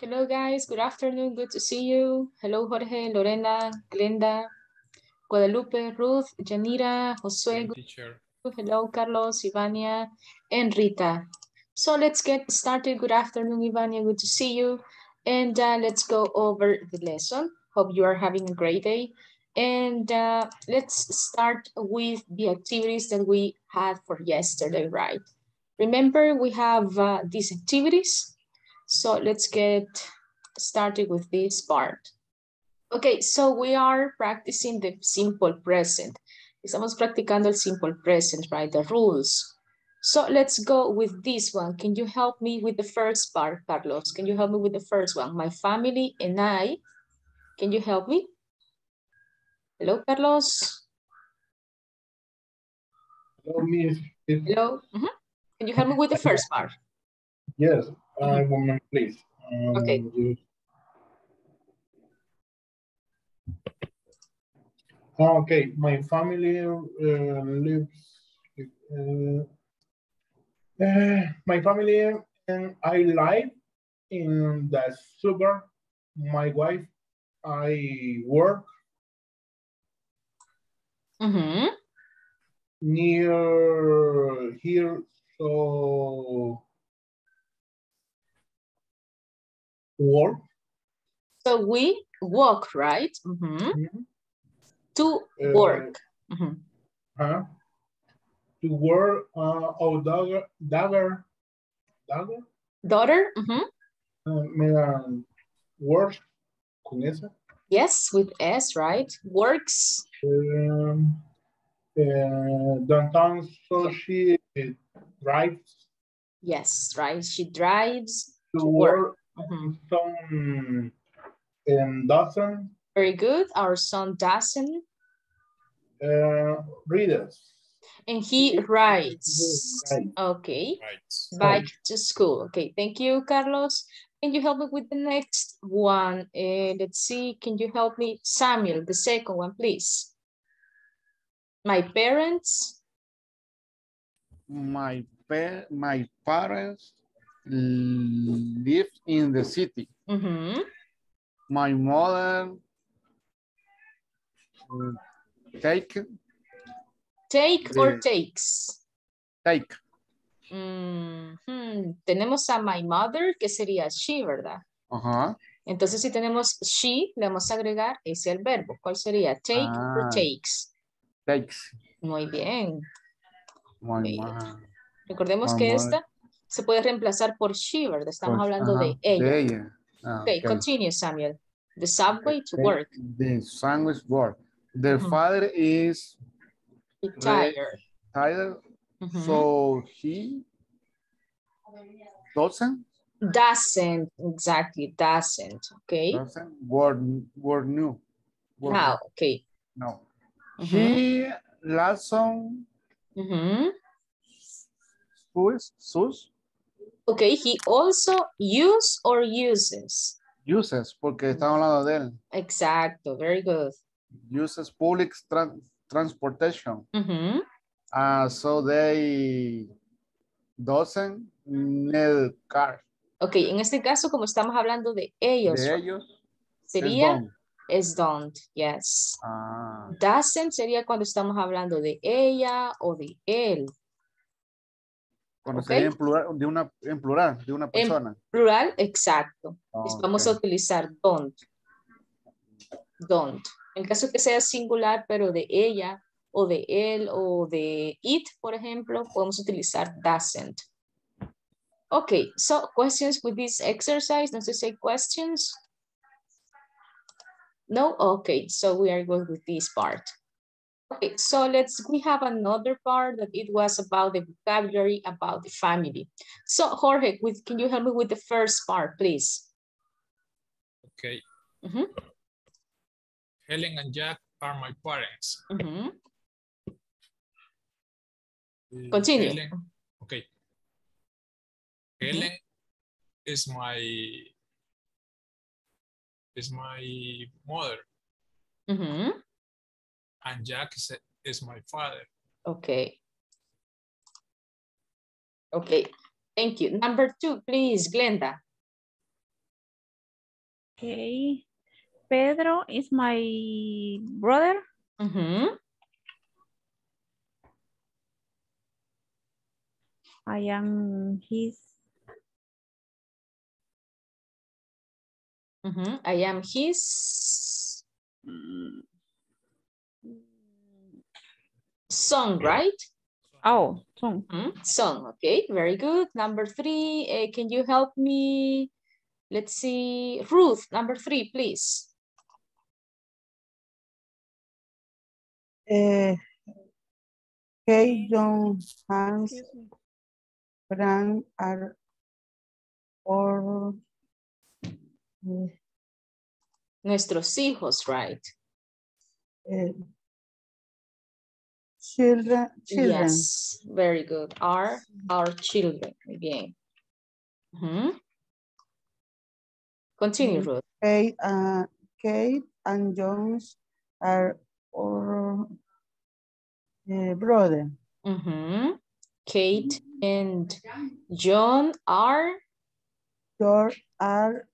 Hello guys, good afternoon, good to see you. Hello Jorge, Lorena, Glenda, Guadalupe, Ruth, Janira, Josue, hello Carlos, Ivania, and Rita. So let's get started. Good afternoon, Ivania, good to see you. And uh, let's go over the lesson. Hope you are having a great day. And uh, let's start with the activities that we had for yesterday, right? Remember, we have uh, these activities so let's get started with this part. Okay, so we are practicing the simple present. Estamos practicando el simple present, right? The rules. So let's go with this one. Can you help me with the first part, Carlos? Can you help me with the first one? My family and I. Can you help me? Hello, Carlos. Hello, miss. Hello. Mm -hmm. Can you help me with the first part? Yes, I woman, please. Um, Okay. you- Okay, my family uh, lives. Uh, uh, my family and I live in the suburb. My wife, I work Mhm. near here, so work. So we walk, right? Mhm. To Uh, work. Mhm. Huh? To work uh, oh daughter, dagger dagger Daughter. Mhm. uh, mira work con esa Yes, with S, right? Works. um, uh, downtown so she drives Yes, right. She drives to to work. work Mhm. some and doesn't Very good. Our son doesn't. uh, readers And he rides. Right. Okay. Right. Bike to school. Okay, thank you, Carlos. Can you help me with the next one? Uh, let's see. Can you help me? Samuel, the second one, please. My parents. my pa my parents live in the city. My mother take Take or takes? take. Tenemos a my mother, que sería she, ¿verdad? ajá Entonces, si tenemos she, le vamos a agregar ese al verbo. ¿Cuál sería? Take or Ah. takes. takes Muy bien. Recordemos My que mother. esta se puede reemplazar por she, ¿verdad? Estamos pues, hablando de ajá, ella. de ella Ah, Okay, ok. continue, Samuel. The subway to work. the sandwich work the Mhm. father is tired Mhm. so he doesn't Doesn't, exactly, doesn't, okay? doesn't work work new work Now, okay. no he lesson Mhm. sus sus Okay, he also use or uses. uses porque estamos hablando de él Exacto, very good. uses public tran- transportation uh, so they doesn't need car Ok, en este caso, como estamos hablando de ellos, De ellos. es sería don't. es don't, yes. Ah, Doesn't sería cuando estamos hablando de ella o de él. Cuando ok. sería en plural, de una, en plural, de una persona. Plural, exacto. Ah, Vamos a ok. utilizar don't. Don't. En caso que sea singular, pero de ella o de él o de it, por ejemplo, podemos utilizar doesn't. Okay, so questions with this exercise? No sé si hay questions. No? Okay, so we are going with this part. Okay, so let's, we have another part that it was about the vocabulary, about the family. So Jorge, with, can you help me with the first part, please? Okay. Mhm. Helen and Jack are my parents. Mhm. Uh, Continue. Helen, okay. Helen is my is my mother, Mhm. And Jack is, is my father. Okay. Okay, thank you. Number two, please, Glenda. Okay. Pedro is my brother. Mhm. I am his. Mhm. I am his mm, son, right? Oh, son. Mhm, Son, okay, very good. Number three, eh, can you help me? Let's see, Ruth, number three, please. Eh, Kate, John, Hans, Frank are all eh, Nuestros hijos, right? eh, children, children. Yes, very good. Are our children, muy bien. Ujú. Continue, Mm. Ruth. Kate, uh, Kate and Jones are all eh, brother. Mhm. Kate and John are, George are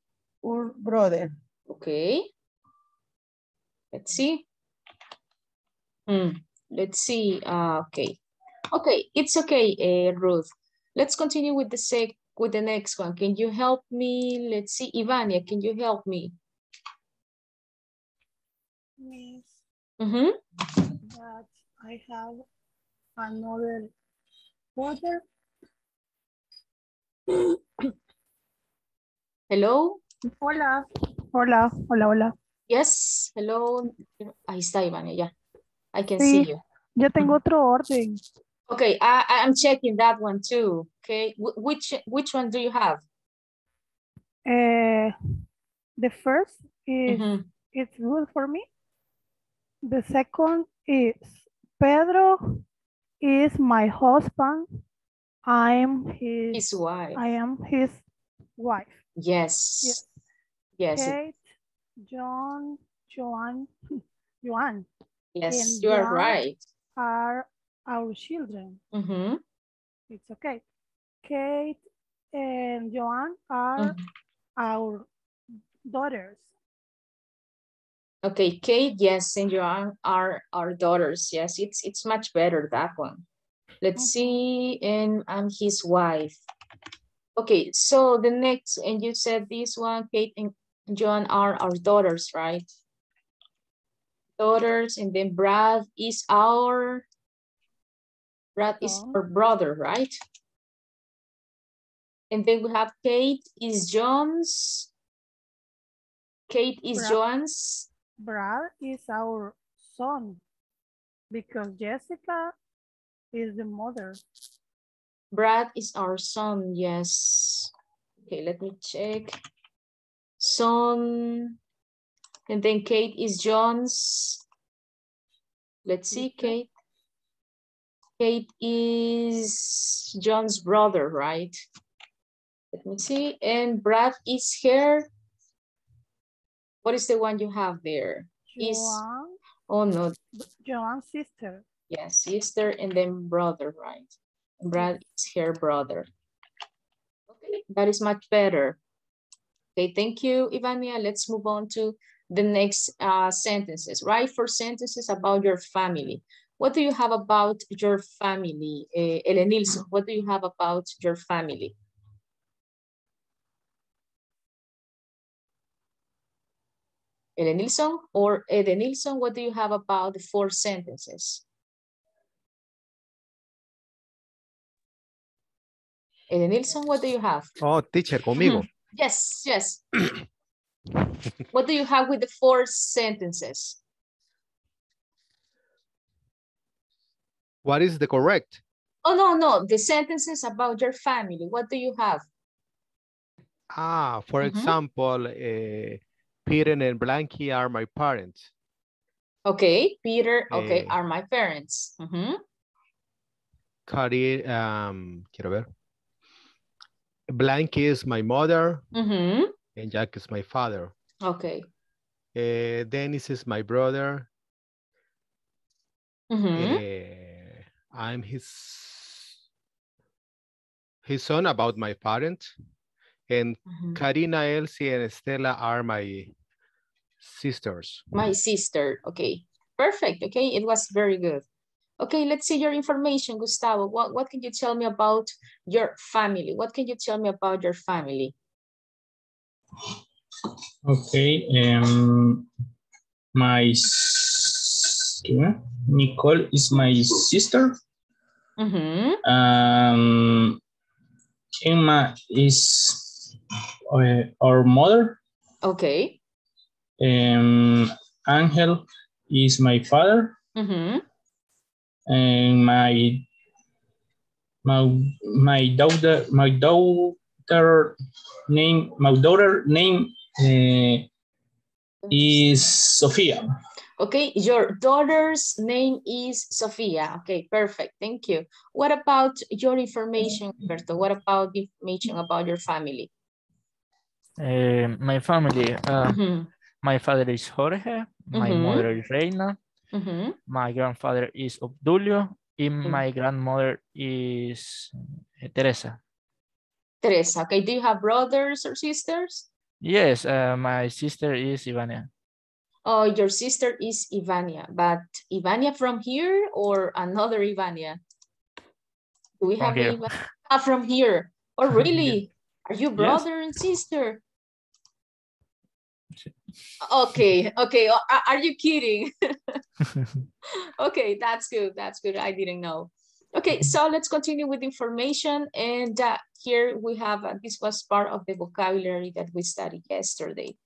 our brother. okay. Let's see. Hmm, let's see, uh, okay. Okay, it's okay, eh, Ruth. Let's continue with the sec, with the next one. Can you help me? Let's see, Ivania, can you help me? Miss Mhm. that I have another brother. Hello? Hola. Hola, hola, hola. Yes, hello. Ahí está, Ivania, ya. I can Sí. see you. Yo tengo otro orden. Okay, I, I'm checking that one too. Okay, which which one do you have? Eh, the first is Mhm. it's good for me. The second is Pedro is my husband. I'm his, His wife. I am his wife. Yes. Yes. Yes. Kate, John, Joan, Joan Yes, and you are right. are our children. Mhm, It's okay. Kate and Joan are mhm. our daughters. Okay, Kate, yes, and Joanne are our daughters. Yes, it's it's much better that one. Let's Mhm. see, and I'm his wife. Okay, so the next, and you said this one, Kate and John are our daughters, right? Daughters, and then Brad is our, Brad is Son. our brother, right? And then we have Kate is John's. Kate is Brad. John's. Brad is our son because Jessica is the mother. Brad is our son, yes. Okay, let me check. Son. And then Kate is John's. Let's see, Kate. Kate is John's brother, right? Let me see. And Brad is here. What is the one you have there? Is- Joan, Oh no, Joan's sister. yes, sister and then brother, right? Brad is her brother. Okay, That is much better. Okay, thank you, Ivania. Let's move on to the next uh, sentences. Write four sentences about your family. What do you have about your family? Uh, Ellen Nilsson, what do you have about your family? Ellen Nilsson or Eden Nilsson, what do you have about the four sentences? Eden Nilsson, what do you have? Oh, teacher, conmigo. Yes, yes. what do you have with the four sentences? What is the correct? Oh, no, no, the sentences about your family. What do you have? Ah, for Mhm. example, eh, Peter and Blanky are my parents. Okay, Peter, okay, Eh. are my parents. Mhm. Cari, um, quiero ver. Blanky is my mother Mhm. And Jack is my father. Okay. Eh, Dennis is my brother. Mhm. Eh, I'm his his son about my parents. And Mhm. Karina, Elsie, and Stella are my sisters. My sister, okay. Perfect, okay, it was very good. Okay, let's see your information, Gustavo. What, what can you tell me about your family? What can you tell me about your family? Okay, um, my. Nicole is my sister. Mhm. Um, Emma is uh, our mother. Okay. Um, Angel is my father, Mhm. and my my my daughter my daughter name my daughter name uh, is Sophia. Okay, your daughter's name is Sofia. Okay, perfect. Thank you. What about your information, Berto? What about the information about your family? Eh, my family, uh, Mhm. my father is Jorge, my Mhm. mother is Reina, Mhm. my grandfather is Obdulio, and Mm. my grandmother is eh, Teresa. Teresa, okay, do you have brothers or sisters? Yes, uh, my sister is Ivania. Oh, your sister is Ivania, but Ivania from here or another Ivania? Do we have here. Iva- Ah, from here? Oh, Yeah. really? Are you brother and sister? Okay, okay. oh, are you kidding? okay, that's good. That's good. I didn't know. Okay, so let's continue with information. And uh, here we have, uh, this was part of the vocabulary that we studied yesterday.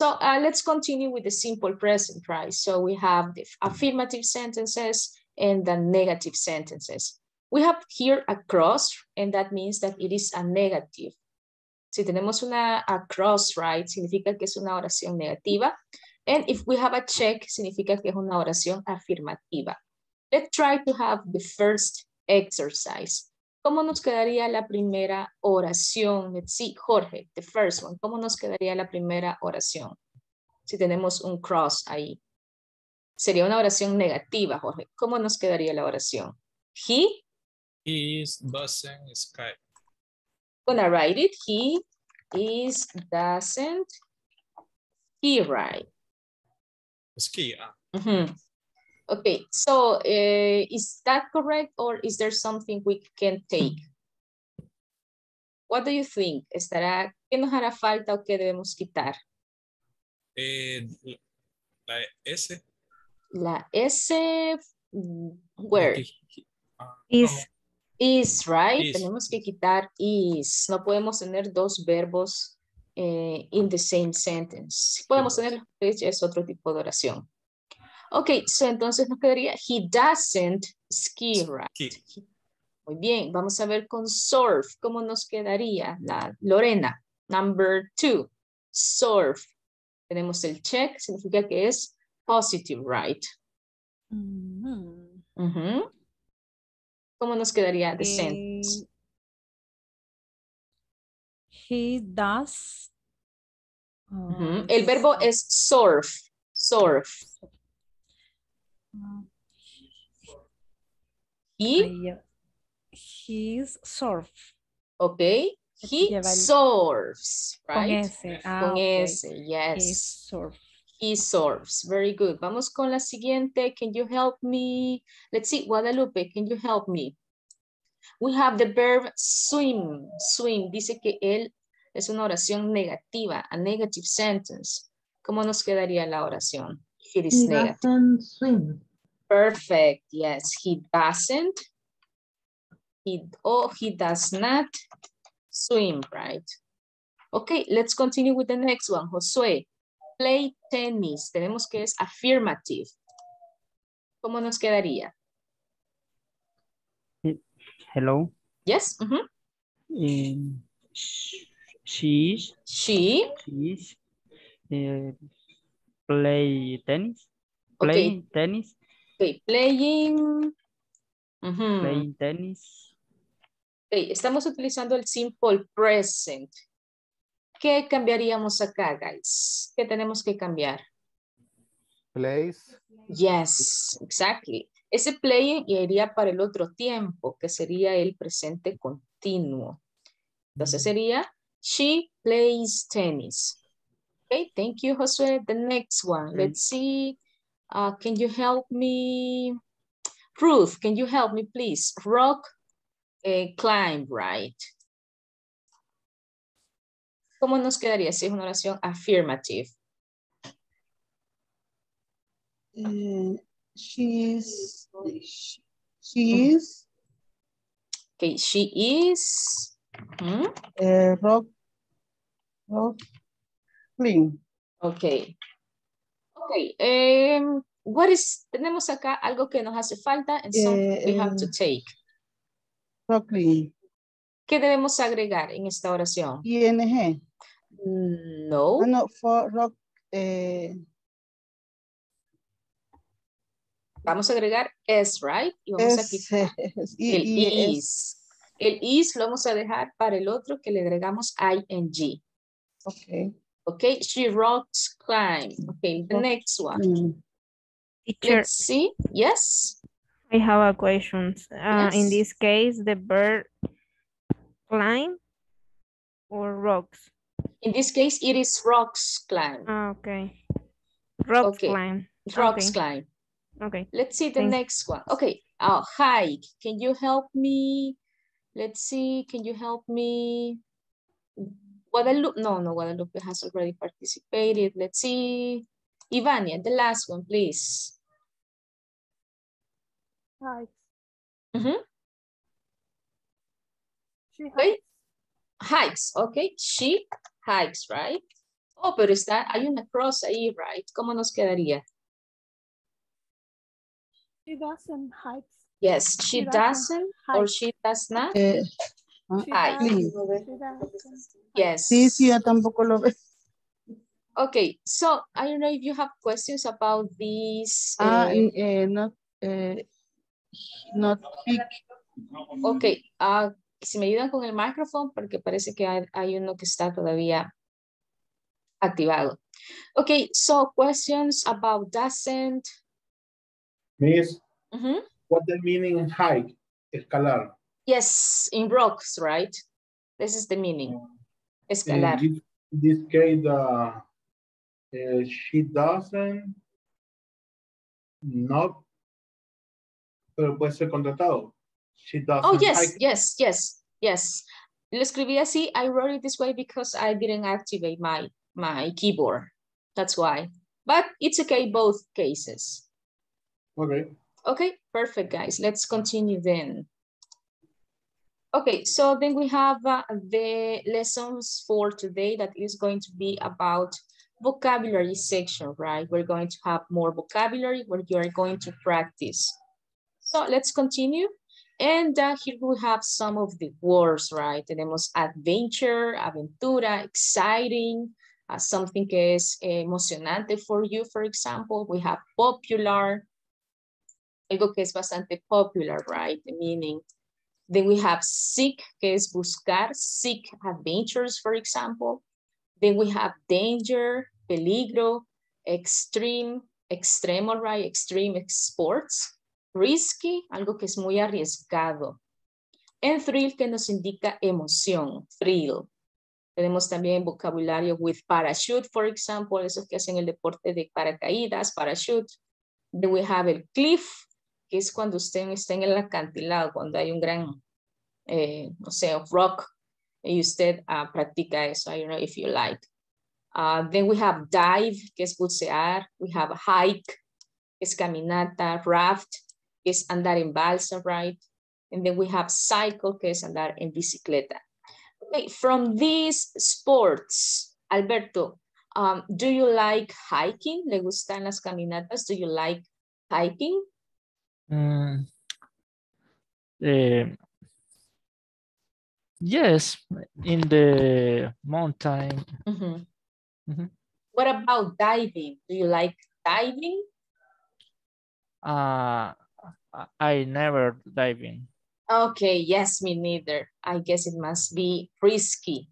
So uh, let's continue with the simple present, right? So we have the affirmative sentences and the negative sentences. We have here a cross, and that means that it is a negative. Si tenemos una a cross, right, significa que es una oración negativa. And if we have a check, significa que es una oración afirmativa. Let's try to have the first exercise. ¿Cómo nos quedaría la primera oración? Let's see, Jorge, the first one. ¿Cómo nos quedaría la primera oración? Si tenemos un cross ahí. Sería una oración negativa, Jorge. ¿Cómo nos quedaría la oración? He, He is doesn't sky. gonna write it. He is doesn't. Ski. ah. Mhm. Okay, so uh, is that correct or is there something we can take? What do you think? ¿Estará, ¿Qué nos hará falta o qué debemos quitar? Eh, la S. La S, mm, where? ah, Is Is, right? Is. Tenemos que quitar is. No podemos tener dos verbos eh, in the same sentence. Podemos tener, es otro tipo de oración. Ok, so entonces nos quedaría, he doesn't ski, right? ski. Muy bien, vamos a ver con surf, ¿cómo nos quedaría? La Lorena, number two, surf. Tenemos el check, significa que es positive, right? Ujú. ¿Cómo nos quedaría the Eh, sentence? He does. Uh, El verbo es surf, surf. He, His surf. ok, He surfs, Con right? S. Ah, Con. S, He yes. surf. He surfs. Very good. Vamos con la siguiente. Can you help me? Let's see, Guadalupe, can you help me? We have the verb swim. Swim. Dice que él es una oración negativa, a negative sentence. ¿Cómo nos quedaría la oración? If it is negative. swim. Perfect. Yes, he doesn't. He oh he does not swim, right? Okay, let's continue with the next one. Josué, play tennis. Tenemos que es affirmative. ¿Cómo nos quedaría? Hello. Yes. mhm. Um, sh- she is, She. she is uh, play tennis. Okay. Playing tennis. Okay, playing. Playing tennis. Ok, estamos utilizando el simple present. ¿Qué cambiaríamos acá, guys? ¿Qué tenemos que cambiar? Place. Yes, exactly. Ese playing iría para el otro tiempo, que sería el presente continuo. Entonces sería, she plays tennis. Okay, thank you, Josué. The next one, let's see. Uh, can you help me? Ruth, can you help me, please? Rock eh, climb, right? ¿Cómo nos quedaría si es una oración affirmative? Eh, she is, she is Okay, she is. ujú, eh, rock, rock clean. Okay. Okay. em, what is, tenemos acá algo que nos hace falta and something we have to Eh, take. Clean. ¿Qué debemos agregar en esta oración? ING. No. Ah, no, for rock, eh, Vamos a agregar es, right? Y vamos a quitar es, el es. is. El is lo vamos a dejar para el otro que le agregamos ing. Okay. Okay, she rocks climb. Okay, the next one. clean. Teacher, Let's see. Yes. I have a question. Uh, In this case, the bird climb or rocks? In this case, it is rocks climb. Ah, okay. Rocks Okay. climb. Rocks okay. climb. Okay. Let's see the Thanks. next one. Okay, uh, hike. Can you help me? Let's see. Can you help me? Guadalupe. No, no, Guadalupe has already participated. Let's see. Ivania, the last one, please. Hikes. Mhm. She Okay. hikes. Hikes, okay. She hikes, right? Oh, pero está, hay una cross ahí, right? ¿Cómo nos quedaría? She doesn't hikes. Yes, she She doesn't or she does not. Eh, doesn't. Yes. Sí, sí, yo tampoco lo veo. Okay, so I don't know if you have questions about this. Ah, eh, n- eh, not, eh, not pick. ok, ah, si me ayudan con el micrófono porque parece que hay, hay uno que está todavía activado. Okay, so questions about doesn't. Miss, Mhm. what the meaning hike? Escalar. Yes, in rocks, right? This is the meaning. In Escalar. this, this case, uh, uh, she doesn't not, pero puede ser contratado. She doesn't Oh, yes, yes, yes, yes. Lo escribí así, I wrote it this way because I didn't activate my, my keyboard. That's why. But it's okay, both cases. Okay. Okay, perfect, guys. Let's continue then. Okay, so then we have uh, the lessons for today that is going to be about vocabulary section, right? We're going to have more vocabulary where you are going to practice. So let's continue. And uh, here we have some of the words, right? Tenemos adventure, aventura, exciting, uh, something que es emocionante for you, for example. We have popular, algo que es bastante popular, right? The meaning. Then we have seek, que es buscar, seek adventures, for example. Then we have danger, peligro, extreme, extremo, right? Extreme sports. Risky, algo que es muy arriesgado. En thrill que nos indica emoción, thrill. Tenemos también vocabulario with parachute, for example, esos que hacen el deporte de paracaídas, parachute. Then we have el cliff, que es cuando usted está en el acantilado, cuando hay un gran, eh, no sé, rock, y usted ah, practica eso. I don't know if you like. Uh, then we have dive, que es bucear. We have hike, que es caminata. Raft, que es andar en balsa, right? And then we have cycle, que es andar en bicicleta. Okay, from these sports, Alberto, um, do you like hiking? ¿Le gustan las caminatas? Do you like hiking? Mm, eh, yes, in the mountain. Mhm. Mhm. What about diving? Do you like diving? Uh, I- I never diving. Okay, yes, me neither. I guess it must be risky.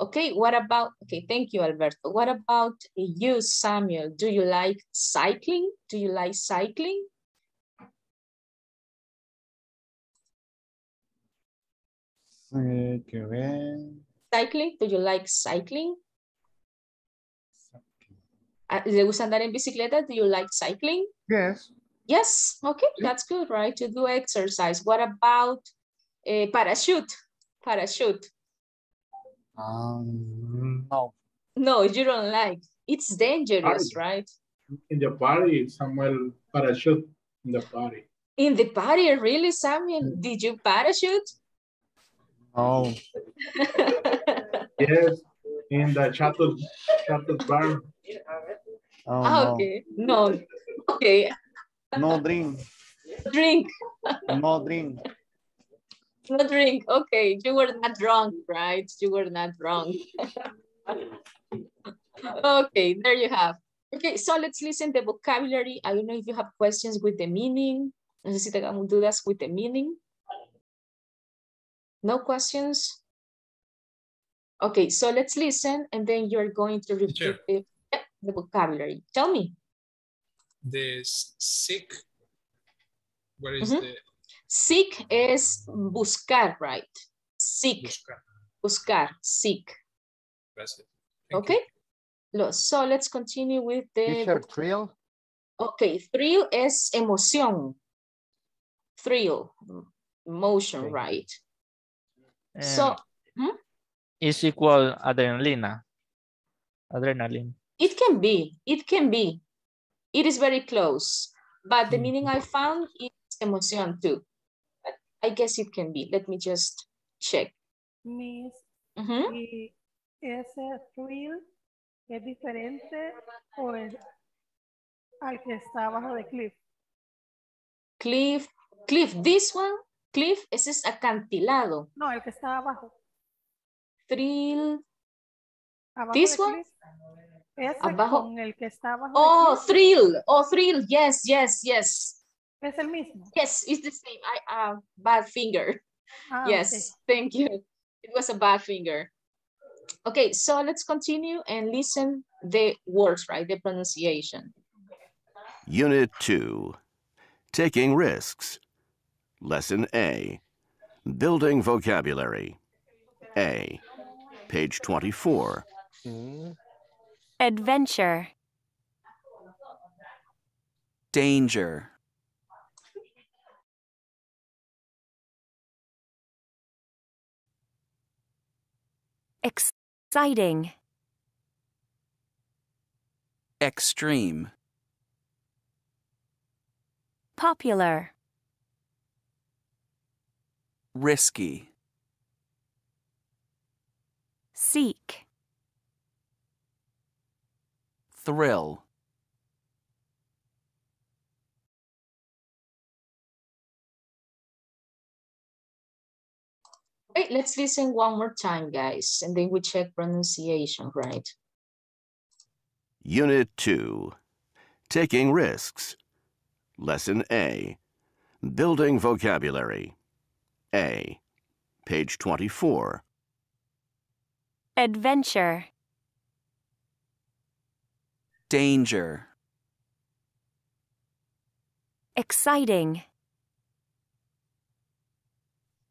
Okay, what about, okay, thank you, Alberto. What about you, Samuel? Do you like cycling? Do you like cycling? Cycling, do you like cycling? Ah, ¿Le gusta andar en bicicleta? Do you like cycling? Yes. Yes, okay, that's good, right? To do exercise. What about eh, parachute? Parachute. Um, no. No, you don't like. It's dangerous, Ay. right? In the party, Samuel parachute in the party. In the party, really, Samuel? Did you parachute? No. Yes, in the shuttle, shuttle bar. Oh, Ah, no. okay, no, okay, No drink. drink, No drink. no drink, okay, you were not drunk, right? You were not drunk. okay, there you have. Okay, so let's listen the vocabulary. I don't know if you have questions with the meaning. No sé si tengamos dudas with the meaning. No questions? Okay, so let's listen and then you're going to repeat Teacher. the, the vocabulary. Tell me. The s- sick. What is Mhm. the Seek es buscar, right? Seek, buscar? buscar, seek. That's it. Thank Okay? Lo- So let's continue with the. Teacher, voc- thrill. Okay, thrill es emoción. Thrill, m- emotion, Okay. right? And So is equal adrenalina. Ah? Adrenaline. it can be, it can be. It is very close, but the Mhm. meaning I found is emotion too. But I guess it can be. Let me just check. Miss, Ujú. y ese thrill es diferente o es al que está abajo de cliff. Cliff, Cliff, this one, Cliff, ese es acantilado. No, el que está abajo. Thrill, abajo This de one? cliff. Ese Abajo. con el que está abajo de oh, cliff thrill, oh, thrill, yes, yes, yes. es el mismo. Yes, it's the same. I uh, bad finger. Ah, yes, thank you. It was a bad finger. Okay, so let's continue and listen the words, right? The pronunciation. Unit 2 Taking Risks. Lesson A Building Vocabulary. A. Page 24. Mm, Adventure. danger, Exciting. extreme, Popular. Risky, Seek. thrill, Okay, let's listen one more time, guys, and then we check pronunciation, right? Unit 2 Taking Risks. Lesson A Building Vocabulary. A. Page 24. Adventure. danger, Exciting.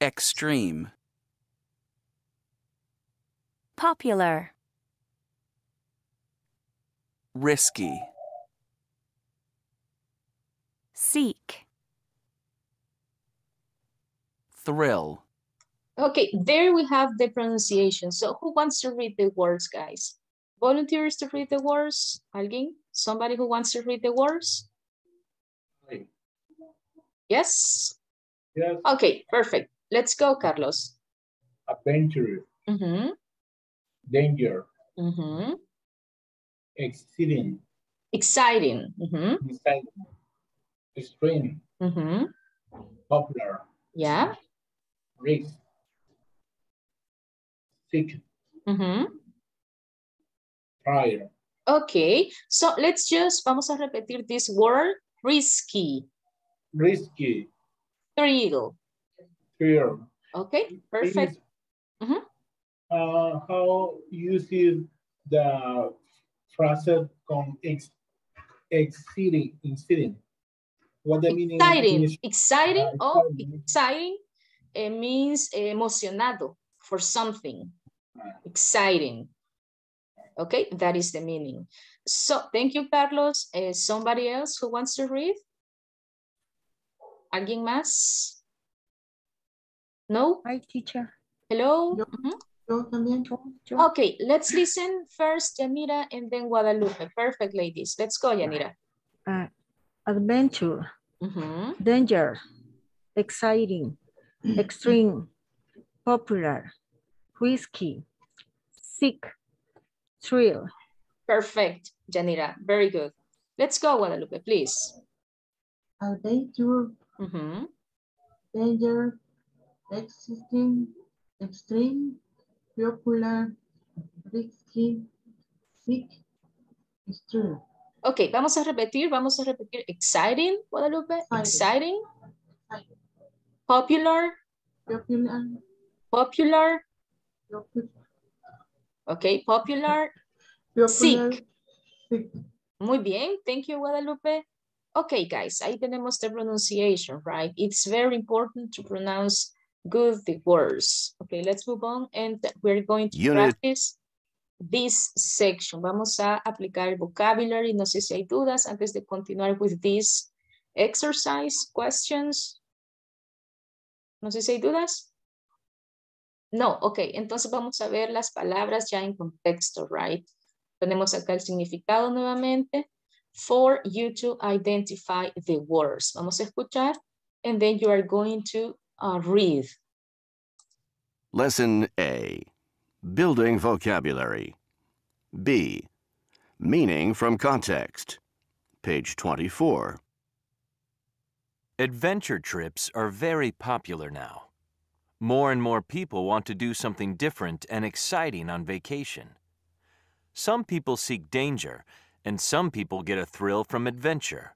extreme, Popular. risky, Seek. Thrill, Okay, there we have the pronunciation. So who wants to read the words, guys? Volunteers to read the words? Alguien? Somebody who wants to read the words? Hi. Yes? Yes, Okay, perfect. Let's go, Carlos. adventure, Mm-hmm, danger, mm-hmm. exceeding, Exciting. Mm-hmm, exciting, extreme, mm-hmm. popular, Yeah. Risk, sick, Mm-hmm. trial, Okay, so let's just, vamos a repetir this word, risky, risky, thrill. fear. Okay, perfect. Mhm. Uh, how you see the phrase con ex, exceeding, exceeding? What the meaning? in Exciting, exciting, Uh, oh, exciting. Exciting. It means emocionado for something. Exciting. Okay, that is the meaning. So thank you, Carlos. Uh, somebody else who wants to read? ¿Alguien más? No? Hi, teacher. Hello? Yo- Mhm. Yo también. Yo. Okay, let's listen first, Yanira, and then Guadalupe. Perfect, ladies. Let's go, Yanira. Uh, adventure, Mhm. danger, exciting, extreme, popular, risky, sick, thrill, Perfect, Janira. Very good. Let's go, Guadalupe, please. adventure, Mhm. danger, existing, extreme, popular, risky, sick, extreme. Ok, vamos a repetir, vamos a repetir. Exciting, Guadalupe. Exciting. Popular, Popular, popular. Ok, popular. popular, Sick. sick. Muy bien, thank you, Guadalupe. Okay, guys, ahí tenemos the pronunciation, right? It's very important to pronounce good the words. Okay, let's move on and we're going to Unit- practice this section. Vamos a aplicar el vocabulary. No sé si hay dudas antes de continuar with this exercise, questions. No sé si hay dudas. No, ok, entonces vamos a ver las palabras ya en contexto, right? Tenemos acá el significado nuevamente. For you to identify the words. Vamos a escuchar and then you are going to uh, read. Lesson A Building vocabulary. B. Meaning from context. Page 24. Adventure trips are very popular now. More and more people want to do something different and exciting on vacation. Some people seek danger, and some people get a thrill from adventure.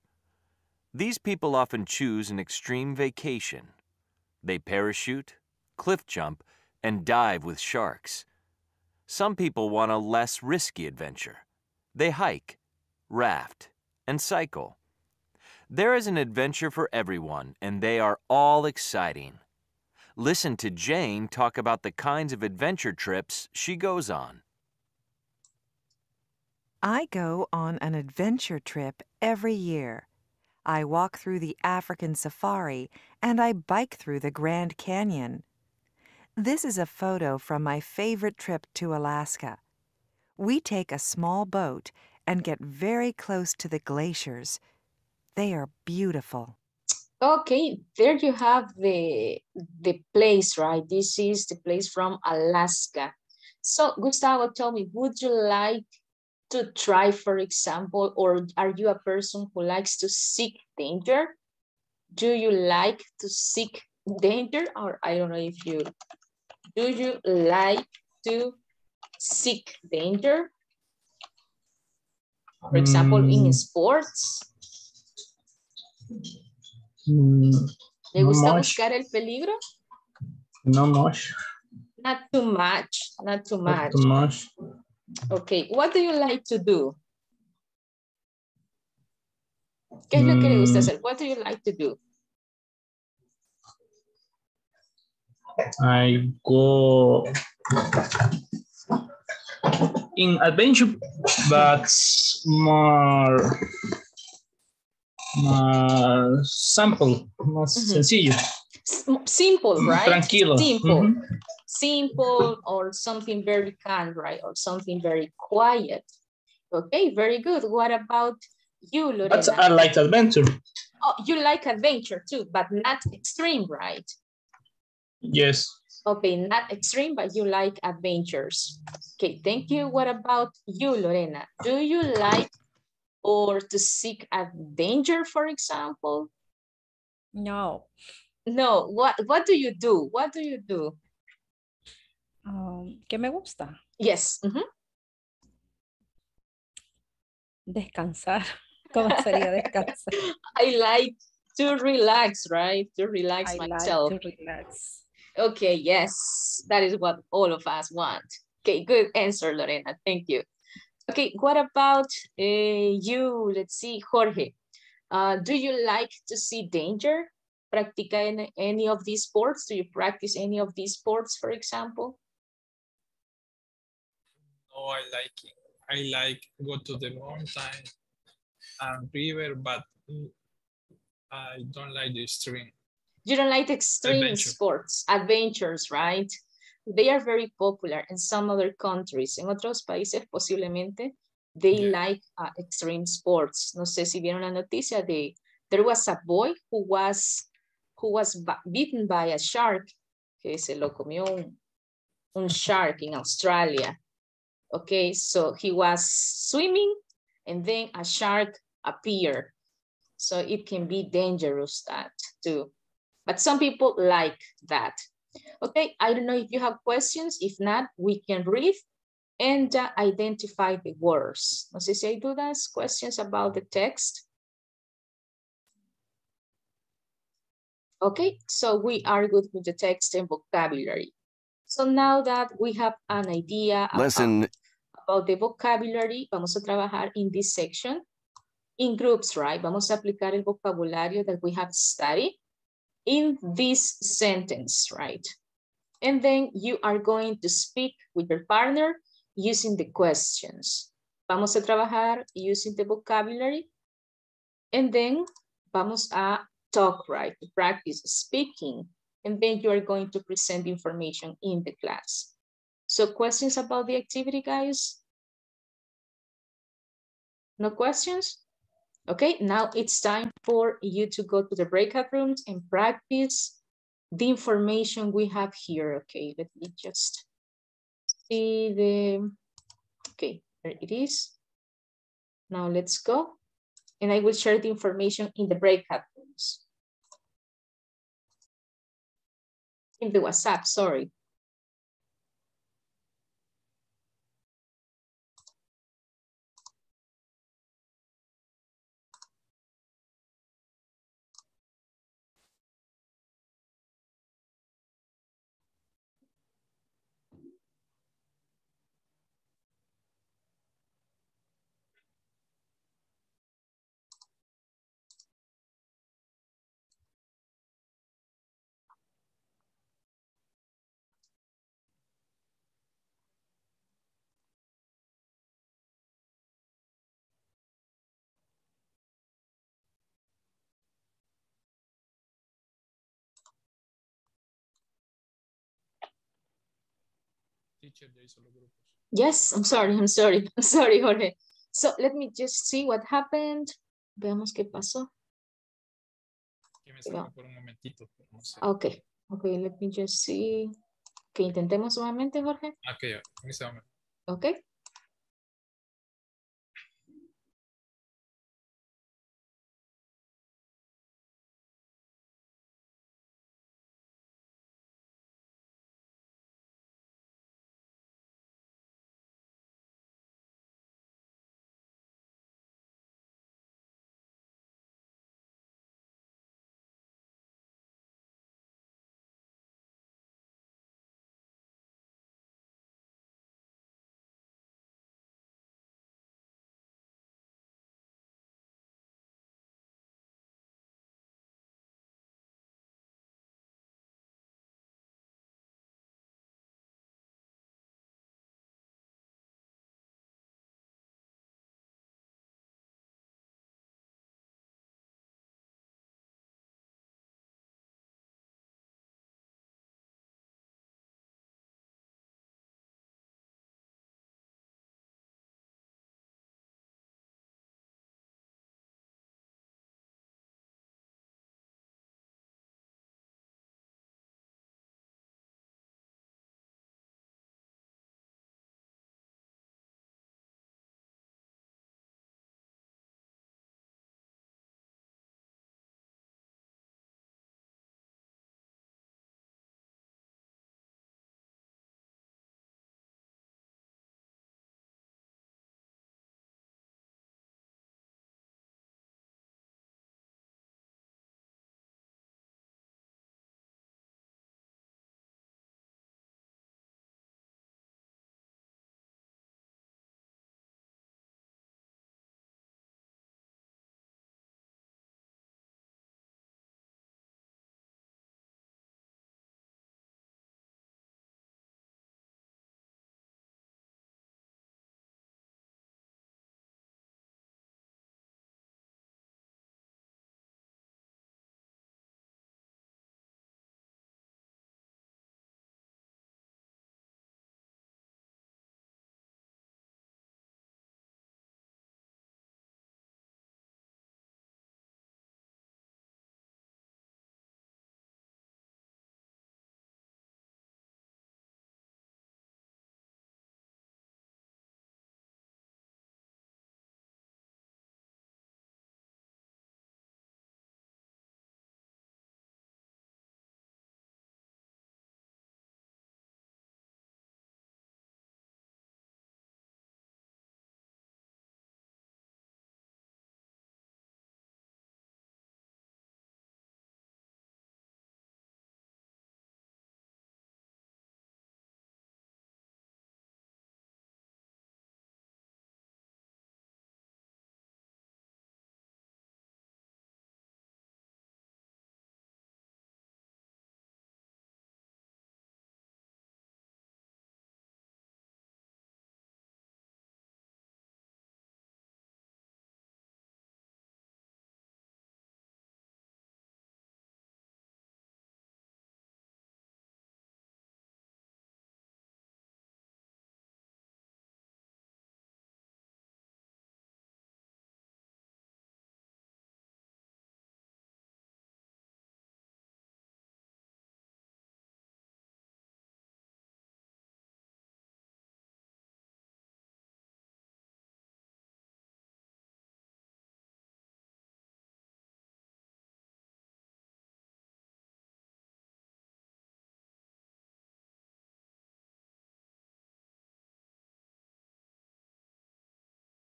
These people often choose an extreme vacation. They parachute, cliff jump, and dive with sharks. Some people want a less risky adventure. They hike, raft, and cycle. There is an adventure for everyone, and they are all exciting. Listen to Jane talk about the kinds of adventure trips she goes on. I go on an adventure trip every year. I walk through the African safari and I bike through the Grand Canyon. This is a photo from my favorite trip to Alaska. We take a small boat and get very close to the glaciers. They are beautiful. Okay, there you have the, the place, right? This is the place from Alaska. So Gustavo, tell me, would you like to try, for example, or are you a person who likes to seek danger? Do you like to seek danger? Or I don't know if you, do you like to seek danger? For example, in Mm. sports, ¿le no gusta much. buscar el peligro? Not much. Not too much, not too Not much. too much. Okay, what do you like to do? ¿Qué es lo que le gusta Mm. hacer? What do you like to do? I go in adventure, but more, more simple, más sencillo. Simple, right? Tranquilo. Simple. Mhm. Simple or something very calm, right? Or something very quiet. Okay, very good. What about you, Lorena? But I like adventure. Oh, you like adventure too, but not extreme, right? Yes. Okay, not extreme, but you like adventures. Okay, thank you. What about you, Lorena? Do you like or to seek a danger, for example? No. No, what, what do you do? What do you do? Um, ¿Qué me gusta? Yes. mhm. Descansar. ¿Cómo sería descansar? I like to relax, right? To relax I myself. like to relax. Okay, yes, that is what all of us want. Okay, good answer, Lorena. Thank you. Okay, what about uh, you? Let's see, Jorge. Uh, do you like to see danger? Practica any, any of these sports? Do you practice any of these sports, for example? No, I like it. I like go to the mountain and river, but I don't like the stream. You don't like extreme Adventure. sports, adventures, right? They are very popular in some other countries. En otros países posiblemente they like uh, extreme sports. No sé si vieron la noticia de there was a boy who was who was bitten by a shark que se lo comió un, un shark in Australia. Okay, so he was swimming and then a shark appeared. So it can be dangerous that too. But some people like that. Okay, I don't know if you have questions. If not, we can read and uh, identify the words. No sé si hay dudas, questions about the text. Okay, so we are good with the text and vocabulary. So now that we have an idea about, Lesson about the vocabulary, vamos a trabajar in this section in groups, right? Vamos a aplicar el vocabulario that we have studied in this sentence, right? And then you are going to speak with your partner using the questions. Vamos a trabajar using the vocabulary and then vamos a talk, right? To practice speaking. And then you are going to present information in the class. So questions about the activity, guys? No questions? Okay, now it's time for you to go to the breakout rooms and practice the information we have here. Okay, let me just see the, okay, there it is. Now let's go. And I will share the information in the breakout rooms. In the WhatsApp, sorry. Teacher, ya hizo los grupos. Yes, I'm sorry, I'm sorry, I'm sorry, Jorge. So let me just see what happened. Veamos qué pasó. Que me saca por un momentito, pero no sé. Okay, okay, let me just see. Que intentemos nuevamente, Jorge. Que en ese momento. Okay.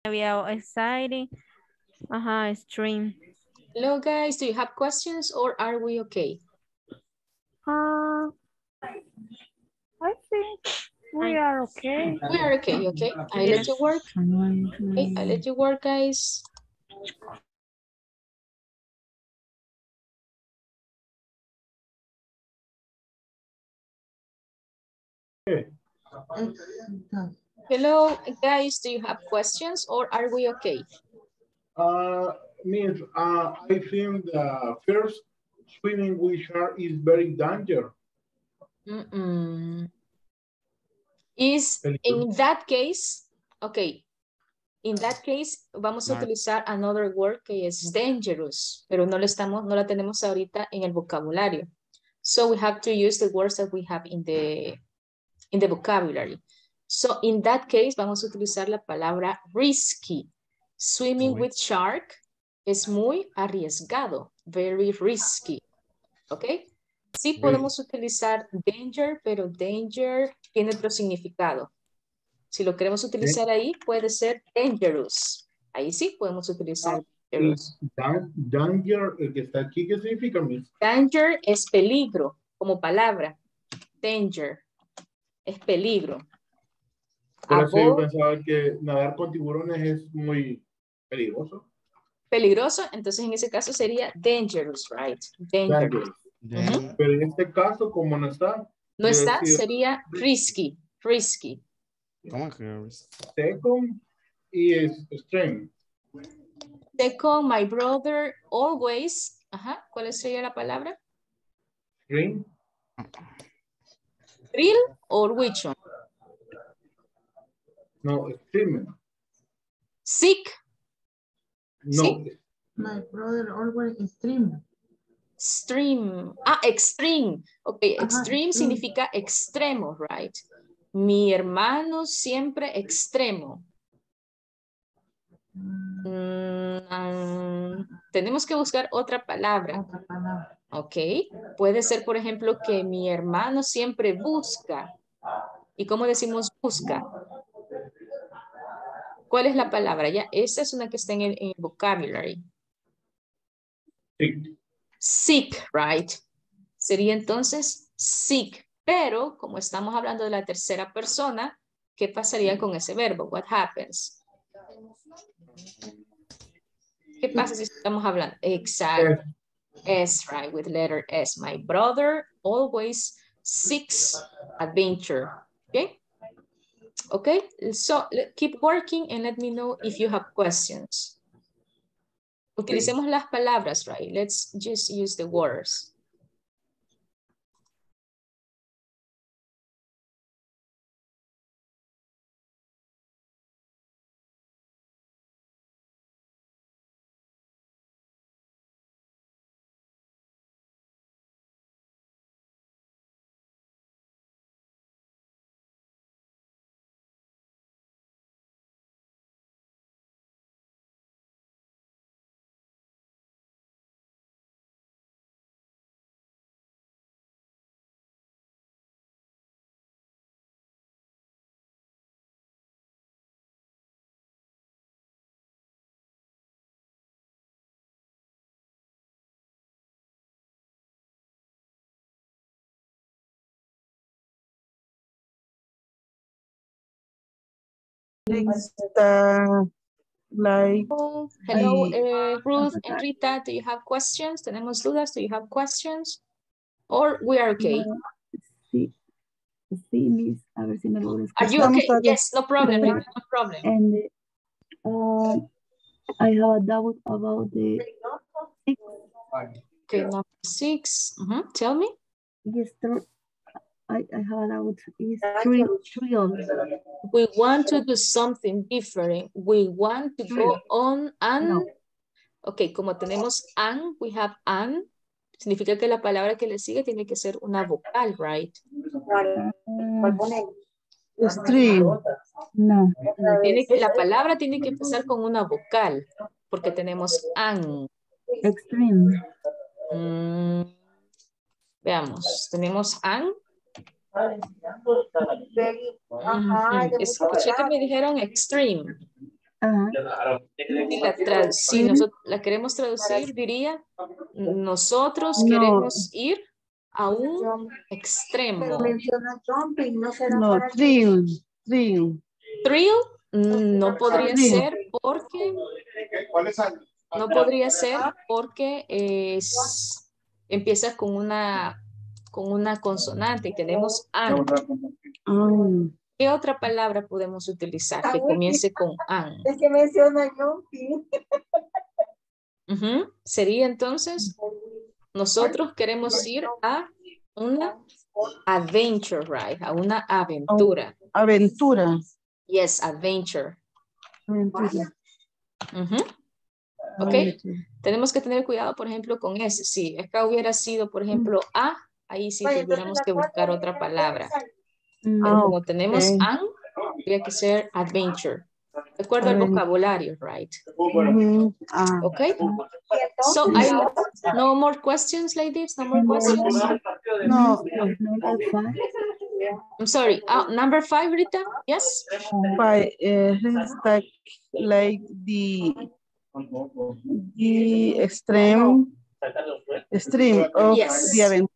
Había exciting. Ajá, extreme. Hello guys, do you have questions or are we okay? Uh, I think we are okay. We are okay, okay? I let you work. Okay, I let you work, guys. Hello, guys, do you have questions or are we okay? Uh, Miss, uh, I think the first swimming with shark is very dangerous. Mm-mm. Is in that case, okay, in that case vamos a utilizar another word que es dangerous, pero no le estamos, no la tenemos ahorita en el vocabulario. So we have to use the words that we have in the, in the vocabulary. So in that case vamos a utilizar la palabra risky. Swimming Muy. with shark es muy arriesgado, very risky. ¿Ok? Sí podemos utilizar danger, pero danger tiene otro significado. Si lo queremos utilizar ahí, puede ser dangerous. Ahí sí podemos utilizar dangerous. Danger, el que está aquí, ¿qué significa? Danger es peligro, como palabra. Danger es peligro. Por eso yo pensaba que nadar con tiburones es muy peligroso. peligroso, entonces en ese caso sería dangerous, right? Dangerous. Dangerous. Pero en este caso, como no está, No está, sería risky, risky. ¿Cómo que? second y extreme. Second, my brother always, ajá, ¿cuál sería la palabra? Extreme. Thrill or which? No, extreme. Sick, No. My brother always extreme. extreme. Ah, extreme. Ok, Ajá, extreme extreme. significa extremo, right? Mi hermano siempre extremo. Mm, tenemos que buscar otra palabra. Otra palabra. Ok, puede ser, por ejemplo, que mi hermano siempre busca. ¿Y cómo decimos busca? ¿Cuál es la palabra? Ya, esa es una que está en el, en el vocabulary. sí. Seek, right? Sería entonces seek. Pero como estamos hablando de la tercera persona, ¿qué pasaría con ese verbo? What happens? ¿Qué pasa si estamos hablando? Exacto. S, right, with letter S. My brother always seeks adventure. Okay? Okay, so keep working and let me know if you have questions. Utilicemos las palabras, right? Let's just use the words. Next, uh, like hello, the- eh, Ruth and Rita, do you have questions? ¿Tenemos dudas? Do you have questions? Or we are okay? Sí, sí, Miss, a ver si me logro Are you okay? Yes, no problem, no problem. And uh, I have a doubt about the Okay, number six. Mhm, Tell me. yes, thr- I, I have a doubt. Is three trillions. We want to do something different. We want to go on and. Ok, como tenemos an, we have an. Significa que la palabra que le sigue tiene que ser una vocal, right? Extreme. No. Tiene que, la palabra tiene que empezar con una vocal, porque tenemos an. Extreme. Mm, veamos, tenemos an. Ujú, Escuché que me dijeron extreme. Si la, tra- si nosotros la queremos traducir, diría, nosotros No. queremos ir a un extremo. No, thrill, thrill. Thrill mm, no podría Thrill. ser porque no podría ser porque es, empieza con una con una consonante y tenemos an. ¿Qué otra palabra podemos utilizar que comience con an? Es que menciona. Sería entonces, nosotros queremos ir a una adventure, right? A una aventura. Aventura. Yes, adventure. Aventura. Ok. Tenemos que tener cuidado, por ejemplo, con ese. Si acá hubiera sido, por ejemplo, a, ahí sí tuviéramos que buscar otra palabra. Mm, Pero ah, como tenemos an, tendría que ser adventure. De acuerdo al vocabulario, right? Ah. Okay. So I no more questions like this. No more questions. No, I'm sorry. Uh, number five, Rita. Yes. by uh, hashtag like the the extreme extreme of Yes. the event.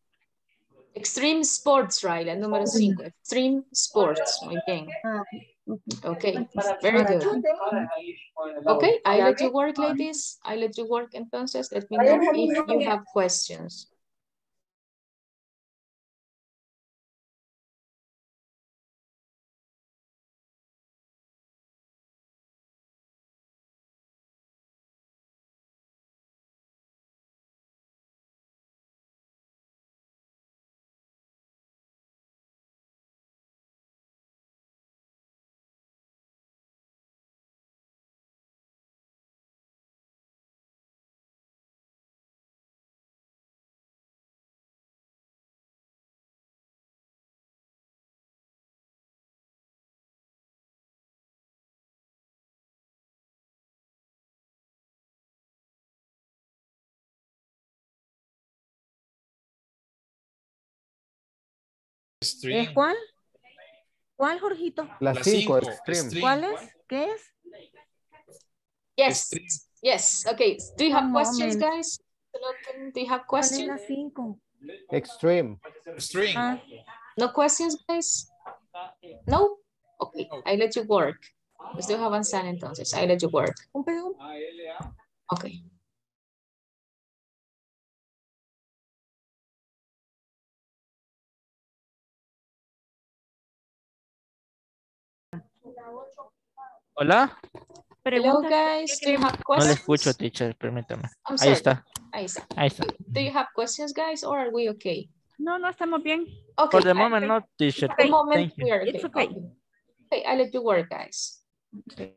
Extreme sports, right? El número oh. cinco. Extreme sports. Muy bien. Ah, okay. Very good. Okay. I let you work ladies. I let you work. Entonces, let me know if you have questions. Stream. cuál? ¿Cuál, Jorgito? La La 5, cinco, extreme. extreme. ¿Cuál es? ¿Qué es? Yes. Yes. Okay. Do you have questions, guys? Do you have ¿Cuál es questions? la 5? Extreme. Stream. Ah, No questions, guys? No? Okay, I let you work. Estoy avanzando entonces. I let you work. un pedón. Okay. Hola. Hello, guys. Do you have No le questions? escucho, teacher, permítame. I'm Ahí sorry. está. Ahí está. Ahí está. Do you have questions, guys, or are we okay? No, no, estamos bien. Okay. For the moment, no, teacher. For the moment, we are okay. It's okay. Okay, I let you work, guys. Okay,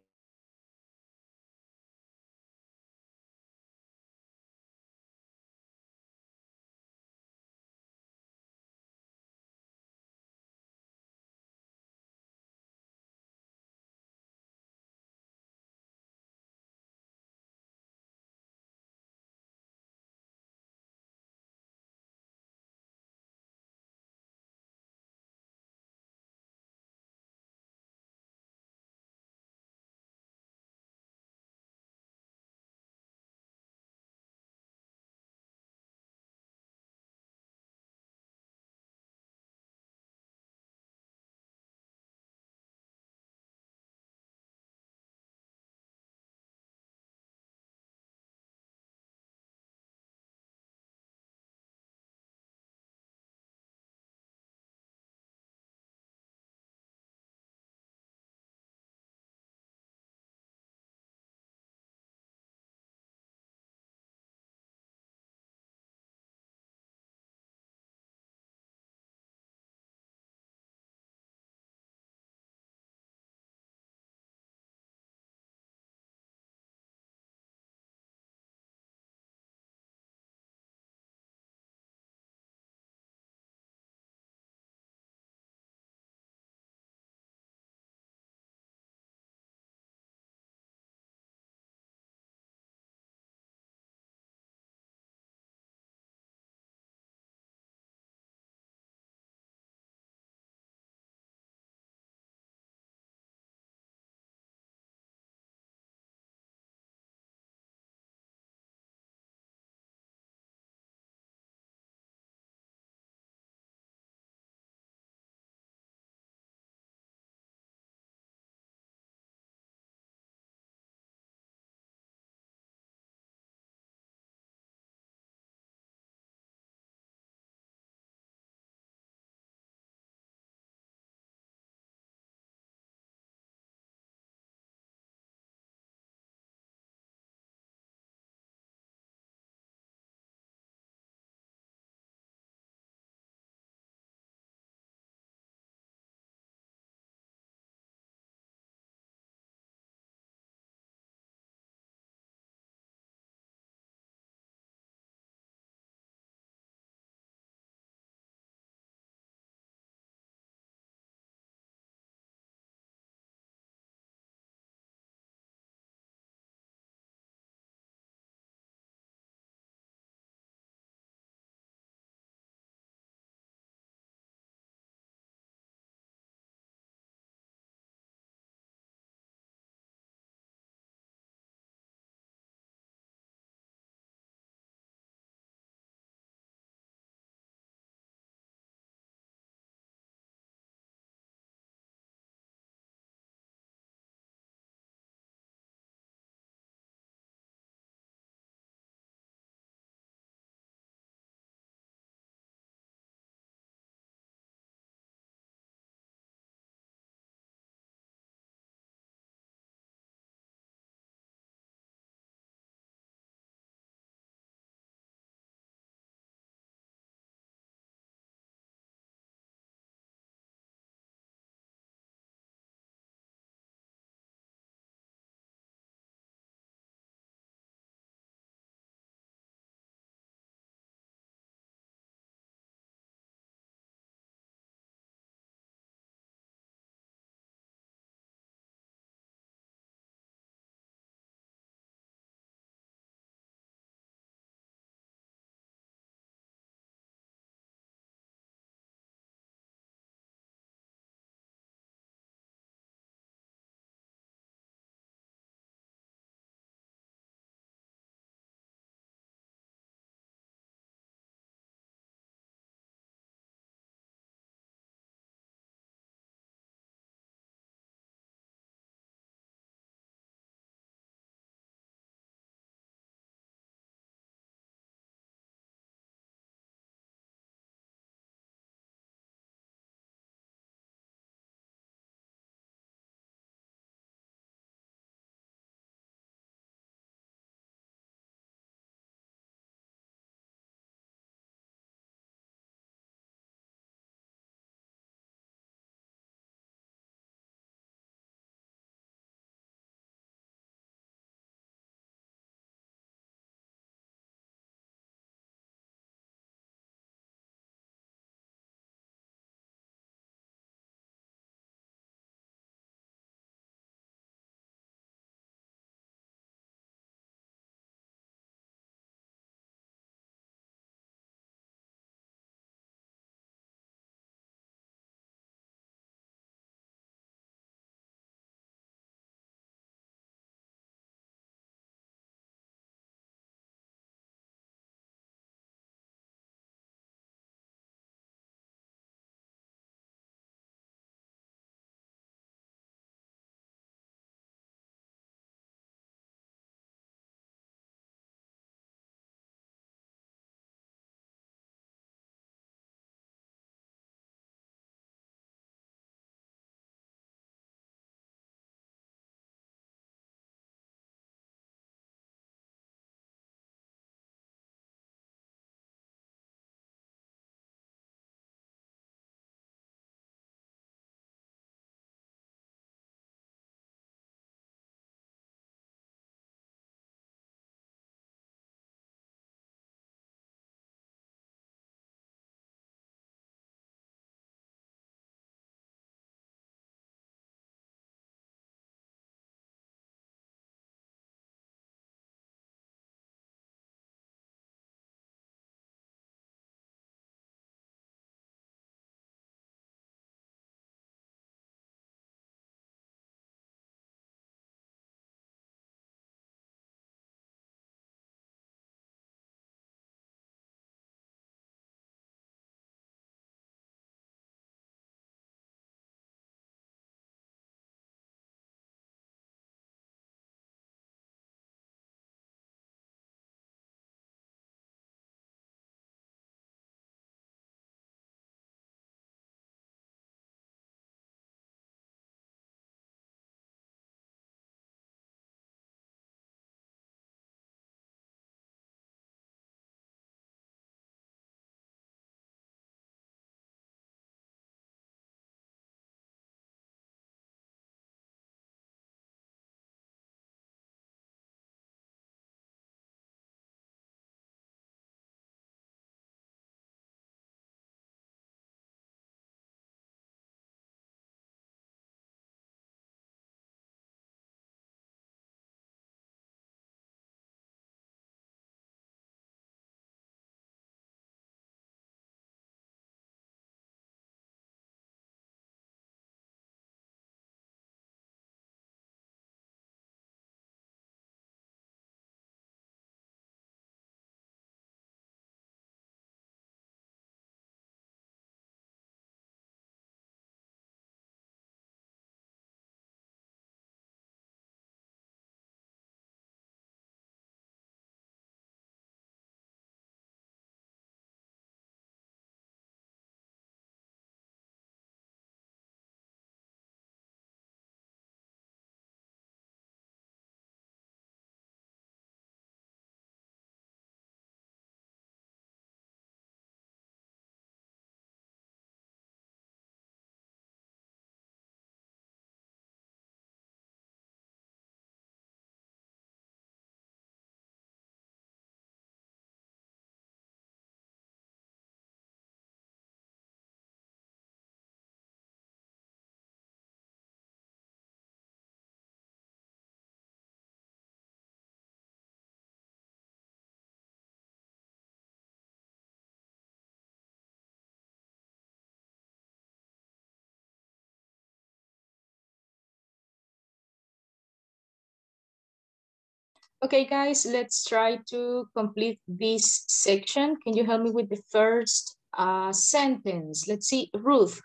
guys, let's try to complete this section. Can you help me with the first uh, sentence? Let's see, Ruth,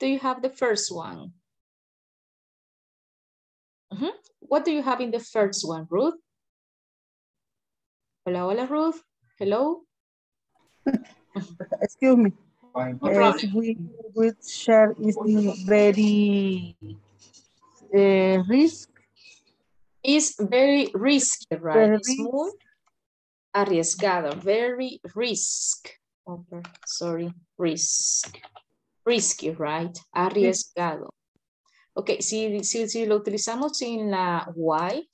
do you have the first one? Mhm. What do you have in the first one, Ruth? Hola, hola, Ruth. Hello. Excuse me. No Yes, we, we share is the very uh, risk. Is very risky, right? Very muy arriesgado. Very risk. Okay, sorry, risk. Risky, right? Arriesgado. Ok, si, si, si lo utilizamos sin la Y,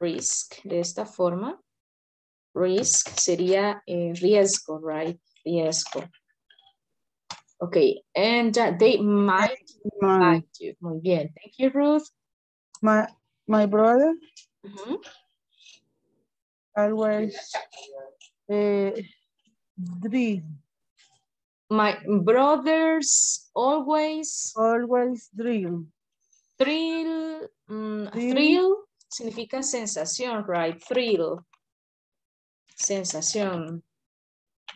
risk, de esta forma, risk sería eh, riesgo, right? Riesgo. Ok, and uh, they might My, bite you. Muy bien, thank you, Ruth. my, my brother Ujú. always uh, dream, My brothers always always dream. thrill, mm, Thrill. thrill significa sensación, right? Thrill. Sensación,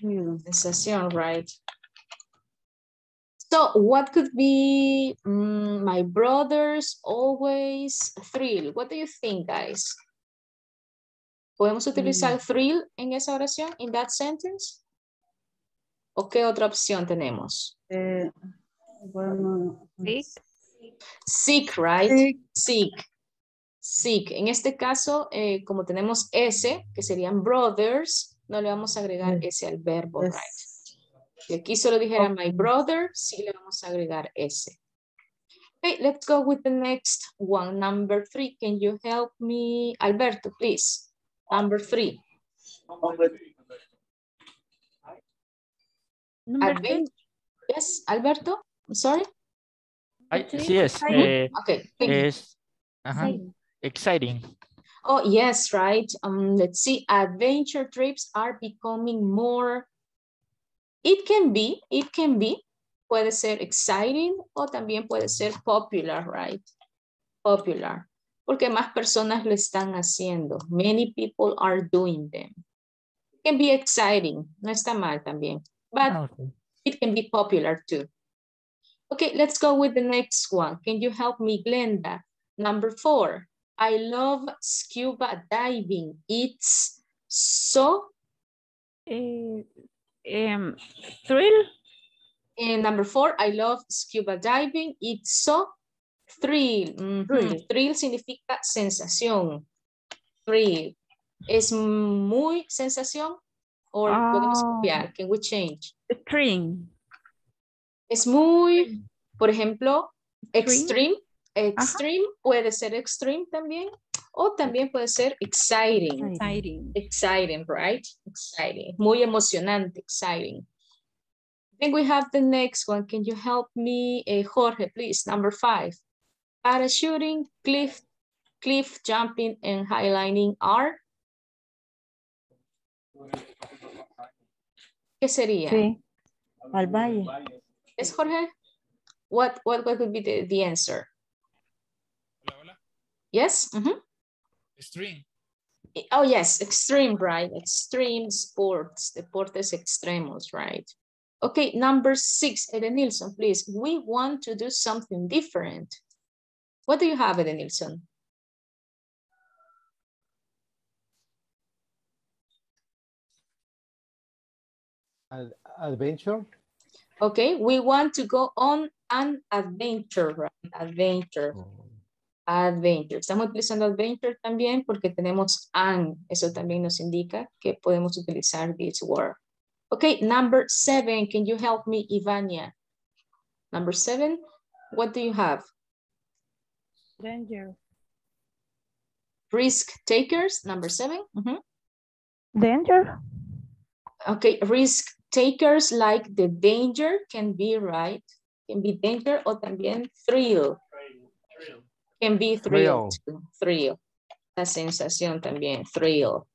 dream. sensación, right? So what could be mm, my brothers always thrill? What do you think, guys? ¿Podemos utilizar thrill en esa oración, in that sentence? ¿O qué otra opción tenemos? Eh, bueno, Sick, right? Sick. Sick. Sick. En este caso, eh, como tenemos S, que serían brothers, no le vamos a agregar S al verbo, Yes. right? Si aquí solo dijera my brother, sí le vamos a agregar S. Okay, let's go with the next one. Number three, can you help me? Alberto, please. Number three. Number Advent- Yes, Alberto, I'm sorry. Ay, sí es. eh, Okay, thank you. es ajá, exciting. Oh, yes, right. Um, let's see. Adventure trips are becoming more. It can be, it can be. Puede ser exciting o también puede ser popular, right? Popular. Porque más personas lo están haciendo. Many people are doing them. It can be exciting. No está mal también. But Ah, ok. it can be popular too. Okay, let's go with the next one. Can you help me, Glenda? Number four. I love scuba diving. It's so. Eh, em, thrill. And number four, I love scuba diving. It's so thrill. Mhm. Thrill. Thrill significa sensación. Thrill. Es muy sensación. O podemos Ah. cambiar. Can we change? String. Es muy, por ejemplo, Extreme. extreme. Extreme puede ser extreme también. O también puede ser exciting. Exciting. Exciting, right? Exciting. Muy emocionante, exciting. Then we have the next one. Can you help me, eh, Jorge, please? Number five. Parachuting, cliff, cliff jumping, and highlining are. ¿Qué sería? Sí. Al valle. ¿Es Jorge? What, what, what would be the, the answer? Hola, hola. Yes? Mhm. String. Oh, yes, extreme, right? Extreme sports, deportes extremos, right? Okay, number six, Eden Nilsson, please. We want to do something different. What do you have, Eden Nilsson? Ad- adventure. Okay, we want to go on an adventure, right? Adventure. Oh. Adventure. Estamos utilizando adventure también porque tenemos an. Eso también nos indica que podemos utilizar this word. Okay, number seven. Can you help me, Ivania? Number seven, what do you have? Danger. Risk takers, number seven. Danger. Okay, risk takers like the danger can be right. Can be danger o también thrill. Can be thrill. Thrill. La sensación también, thrill.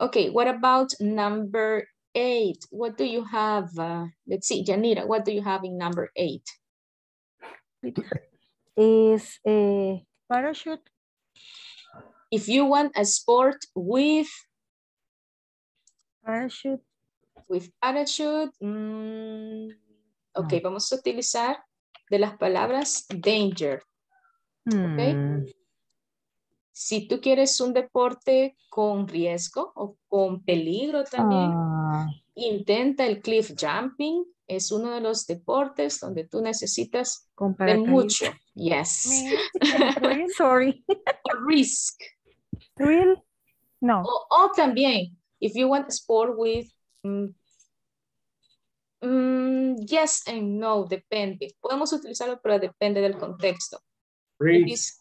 Okay, what about number eight? What do you have? uh, let's see, Janira, what do you have in number eight? Is a parachute. If you want a sport with Parachute. with parachute, mm, ok, vamos a utilizar de las palabras danger. Hmm. Si tú quieres un deporte con riesgo o con peligro también, Ah, intenta el cliff jumping. Es uno de los deportes donde tú necesitas de mucho. Yes. Sorry. Or risk. Thrill? No. O, o también, if you want a sport with mm, mm, yes and no, depende. Podemos utilizarlo, pero depende del contexto. Risk.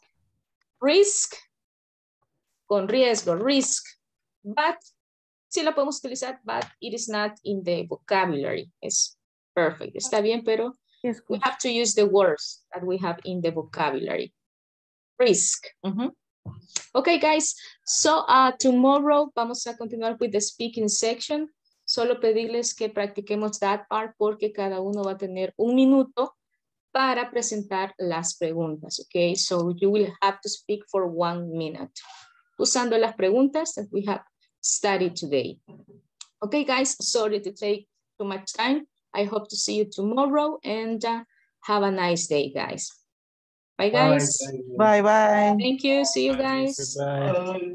Risk, con riesgo, risk. But, sí lo podemos utilizar, but it is not in the vocabulary. Es perfect. Está bien, pero we have to use the words that we have in the vocabulary. Risk. Okay, guys. So, uh, tomorrow vamos a continuar with the speaking section. Solo pedirles que practiquemos that part porque cada uno va a tener un minuto para presentar las preguntas, okay? So you will have to speak for one minute usando las preguntas that we have studied today. Okay, guys, sorry to take too much time. I hope to see you tomorrow and uh, have a nice day, guys. Bye, guys. Bye bye. Thank you. See you guys. Bye.